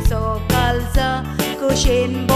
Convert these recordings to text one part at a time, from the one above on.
So, cu și-n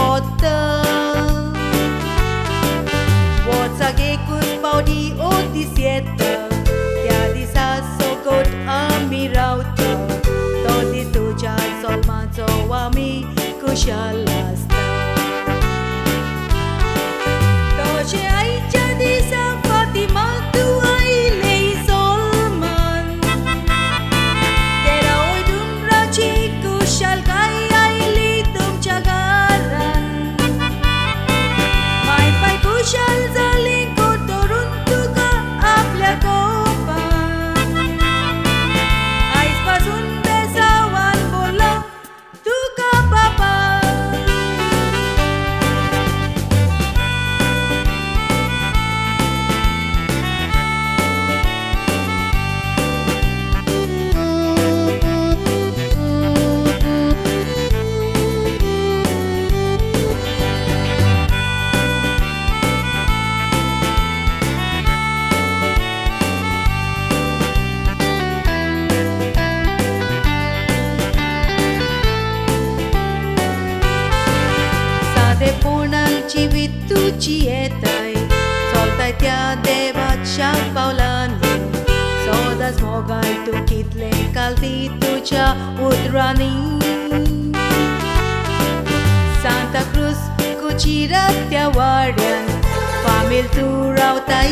रे पोणांची वितूची येताय चलताय त्या देवाच्या पावलांनी. सदांच मोगाय तू कितले कालती तुज्या उतरांनी सांता क्रूज कुचिरात त्या वाड्यान फामील तूं रावताय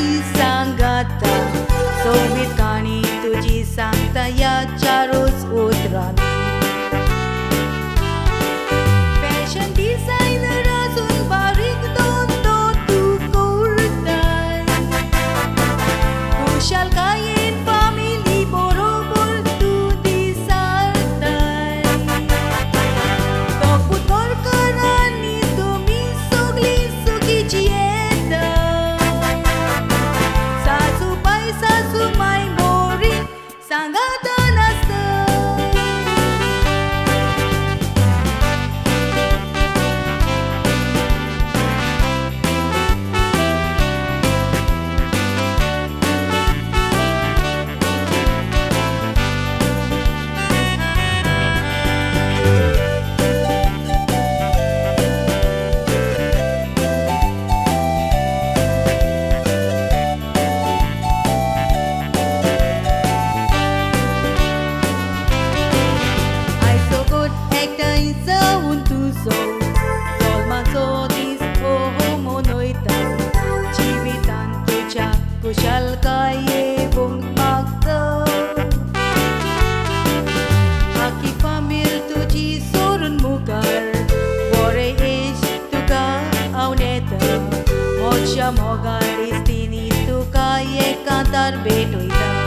गाड़ी तीन तुका एक भेटा